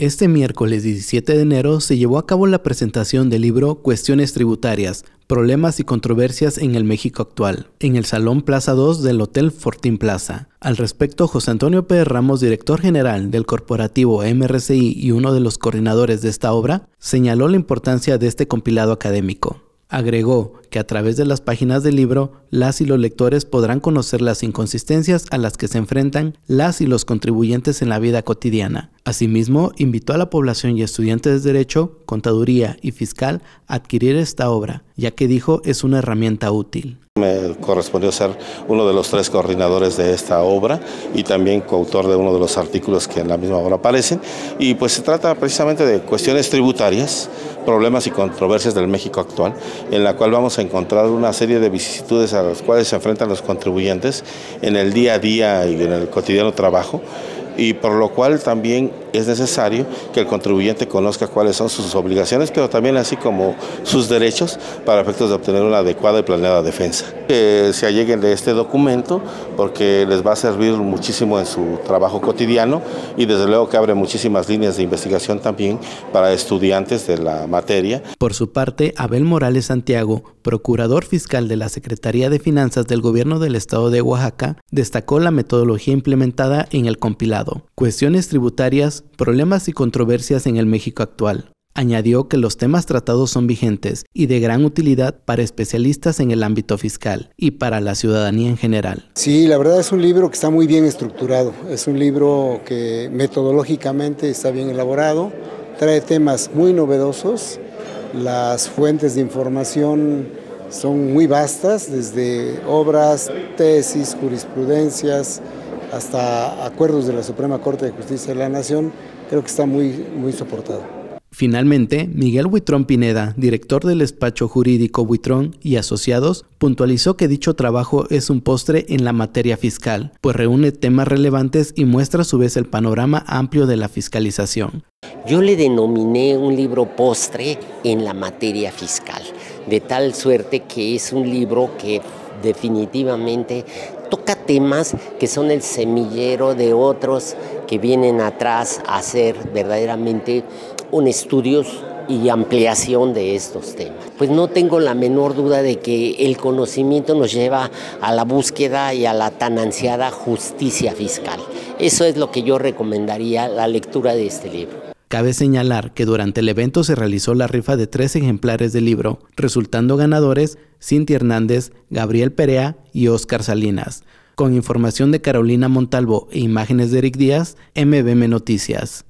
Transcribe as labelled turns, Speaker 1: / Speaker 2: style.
Speaker 1: Este miércoles 17 de enero se llevó a cabo la presentación del libro Cuestiones Tributarias, Problemas y Controversias en el México Actual, en el Salón Plaza 2 del Hotel Fortín Plaza. Al respecto, José Antonio Pérez Ramos, director general del corporativo MRCI y uno de los coordinadores de esta obra, señaló la importancia de este compilado académico. Agregó que a través de las páginas del libro, las y los lectores podrán conocer las inconsistencias a las que se enfrentan las y los contribuyentes en la vida cotidiana. Asimismo, invitó a la población y estudiantes de Derecho, Contaduría y Fiscal a adquirir esta obra, ya que dijo es una herramienta útil.
Speaker 2: Me correspondió ser uno de los tres coordinadores de esta obra y también coautor de uno de los artículos que en la misma obra aparecen. Y pues se trata precisamente de cuestiones tributarias, problemas y controversias del México actual, en la cual vamos a encontrar una serie de vicisitudes a las cuales se enfrentan los contribuyentes en el día a día y en el cotidiano trabajo y por lo cual también es necesario que el contribuyente conozca cuáles son sus obligaciones, pero también así como sus derechos para efectos de obtener una adecuada y planeada defensa. Que se alleguen de este documento porque les va a servir muchísimo en su trabajo cotidiano y desde luego que abre muchísimas líneas de investigación también para estudiantes de la materia.
Speaker 1: Por su parte, Abel Morales Santiago, procurador fiscal de la Secretaría de Finanzas del Gobierno del Estado de Oaxaca, destacó la metodología implementada en el compilado, cuestiones tributarias problemas y controversias en el México actual. Añadió que los temas tratados son vigentes y de gran utilidad para especialistas en el ámbito fiscal y para la ciudadanía en general.
Speaker 3: Sí, la verdad es un libro que está muy bien estructurado, es un libro que metodológicamente está bien elaborado, trae temas muy novedosos, las fuentes de información son muy vastas, desde obras, tesis, jurisprudencias, hasta acuerdos de la Suprema Corte de Justicia de la Nación, creo que está muy, muy soportado.
Speaker 1: Finalmente, Miguel Huitrón Pineda, director del despacho jurídico Huitrón y Asociados, puntualizó que dicho trabajo es un postre en la materia fiscal, pues reúne temas relevantes y muestra a su vez el panorama amplio de la fiscalización.
Speaker 4: Yo le denominé un libro postre en la materia fiscal, de tal suerte que es un libro que definitivamente toca temas que son el semillero de otros que vienen atrás a hacer verdaderamente un estudio y ampliación de estos temas. Pues no tengo la menor duda de que el conocimiento nos lleva a la búsqueda y a la tan ansiada justicia fiscal. Eso es lo que yo recomendaría la lectura de este libro.
Speaker 1: Cabe señalar que durante el evento se realizó la rifa de tres ejemplares del libro, resultando ganadores Cintia Hernández, Gabriel Perea y Óscar Salinas. Con información de Carolina Montalvo e imágenes de Eric Díaz, MBM Noticias.